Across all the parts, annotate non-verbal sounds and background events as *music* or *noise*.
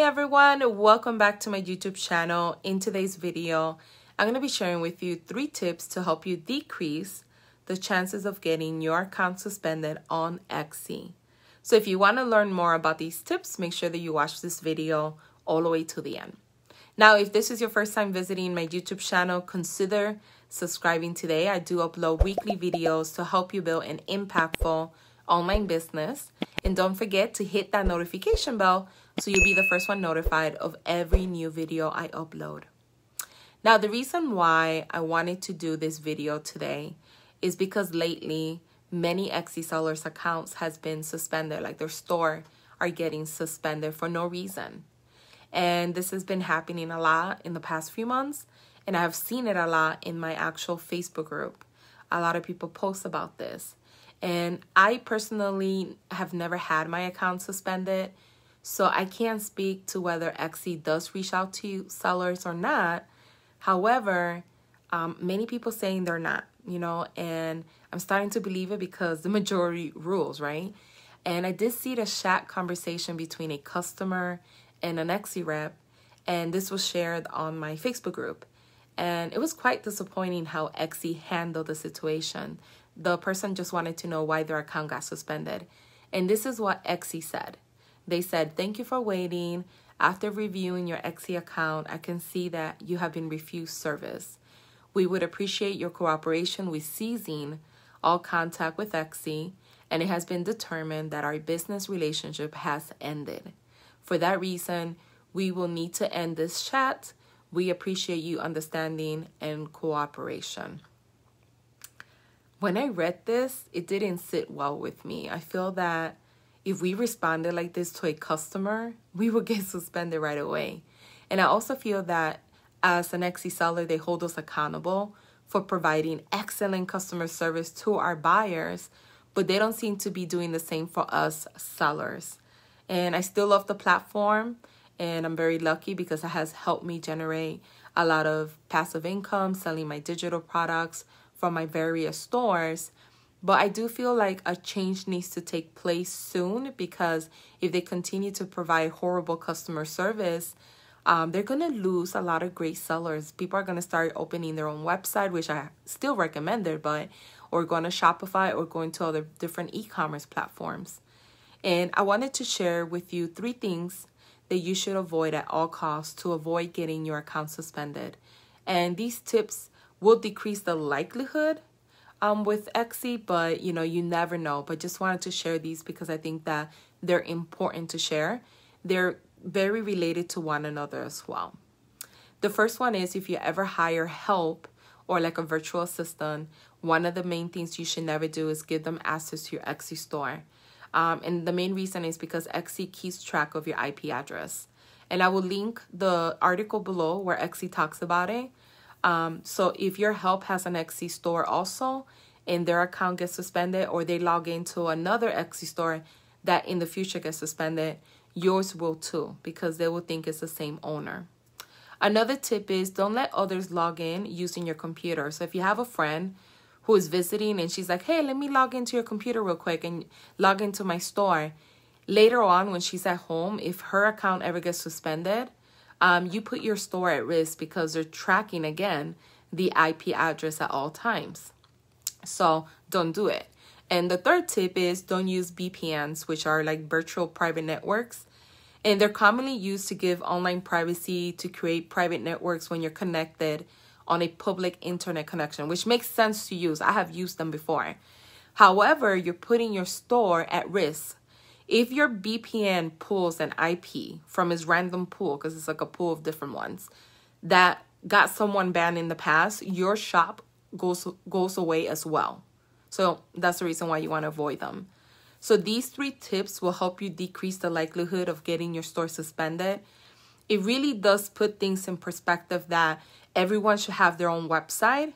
Hey everyone, welcome back to my YouTube channel. In today's video, I'm going to be sharing with you three tips to help you decrease the chances of getting your account suspended on Etsy. So if you want to learn more about these tips, make sure that you watch this video all the way to the end. Now, if this is your first time visiting my YouTube channel, consider subscribing today. I do upload weekly videos to help you build an impactful online business. And don't forget to hit that notification bell so you'll be the first one notified of every new video I upload. Now, the reason why I wanted to do this video today is because lately many Etsy sellers accounts has been suspended, like their store are getting suspended for no reason. And this has been happening a lot in the past few months, and I've seen it a lot in my actual Facebook group. A lot of people post about this. And I personally have never had my account suspended so I can't speak to whether Etsy does reach out to sellers or not. However, um, many people saying they're not, you know, and I'm starting to believe it because the majority rules, right? And I did see the chat conversation between a customer and an Etsy rep, and this was shared on my Facebook group. And it was quite disappointing how Etsy handled the situation. The person just wanted to know why their account got suspended. And this is what Etsy said. They said, Thank you for waiting. After reviewing your Etsy account, I can see that you have been refused service. We would appreciate your cooperation with ceasing all contact with Etsy, and it has been determined that our business relationship has ended. For that reason, we will need to end this chat. We appreciate you understanding and cooperation. When I read this, it didn't sit well with me. I feel that if we responded like this to a customer, we would get *laughs* suspended right away. And I also feel that as an Etsy seller, they hold us accountable for providing excellent customer service to our buyers, but they don't seem to be doing the same for us sellers. And I still love the platform, and I'm very lucky because it has helped me generate a lot of passive income selling my digital products from my various stores. But I do feel like a change needs to take place soon because if they continue to provide horrible customer service, um, they're going to lose a lot of great sellers. People are going to start opening their own website, which I still recommend it, but or going to Shopify or going to other different e commerce platforms. And I wanted to share with you three things that you should avoid at all costs to avoid getting your account suspended. And these tips will decrease the likelihood um, with Etsy, but you know, you never know. But just wanted to share these because I think that they're important to share. They're very related to one another as well. The first one is if you ever hire help or like a virtual assistant, one of the main things you should never do is give them access to your Etsy store. Um, and the main reason is because Etsy keeps track of your IP address. And I will link the article below where Etsy talks about it. Um, so if your help has an Etsy store also and their account gets suspended or they log into another Etsy store that in the future gets suspended, yours will too because they will think it's the same owner. Another tip is don't let others log in using your computer. So if you have a friend who is visiting and she's like, hey, let me log into your computer real quick and log into my store. Later on, when she's at home, if her account ever gets suspended, um, you put your store at risk because they're tracking again the IP address at all times. So don't do it. And the third tip is don't use VPNs, which are like virtual private networks. And they're commonly used to give online privacy to create private networks when you're connected on a public internet connection, which makes sense to use. I have used them before. However, you're putting your store at risk if your VPN pulls an IP from his random pool, because it's like a pool of different ones, that got someone banned in the past, your shop goes goes away as well. So that's the reason why you want to avoid them. So these three tips will help you decrease the likelihood of getting your store suspended. It really does put things in perspective that everyone should have their own website.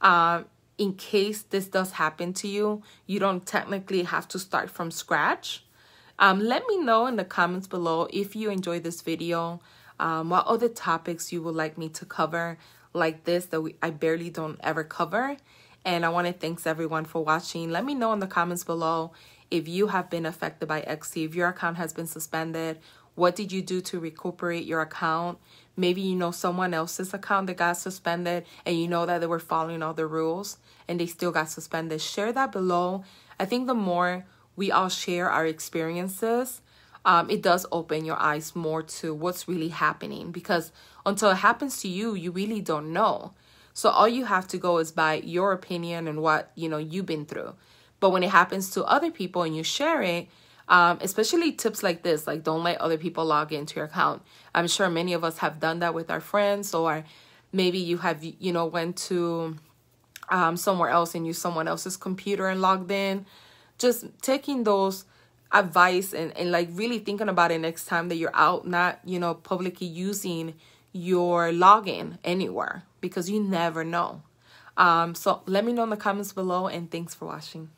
Uh, in case this does happen to you, you don't technically have to start from scratch. Um, let me know in the comments below if you enjoyed this video, um, what other topics you would like me to cover like this that we, I barely don't ever cover. And I want to thanks everyone for watching. Let me know in the comments below if you have been affected by Etsy, if your account has been suspended, What did you do to recuperate your account? Maybe you know someone else's account that got suspended and you know that they were following all the rules and they still got suspended. Share that below. I think the more we all share our experiences, um, it does open your eyes more to what's really happening because until it happens to you, you really don't know. So all you have to go is by your opinion and what you know you've been through. But when it happens to other people and you share it, um, especially tips like this, like don't let other people log into your account. I'm sure many of us have done that with our friends, or maybe you have you know went to um, somewhere else and used someone else's computer and logged in. Just taking those advice and, and like really thinking about it next time that you're out not you know publicly using your login anywhere because you never know. Um so let me know in the comments below and thanks for watching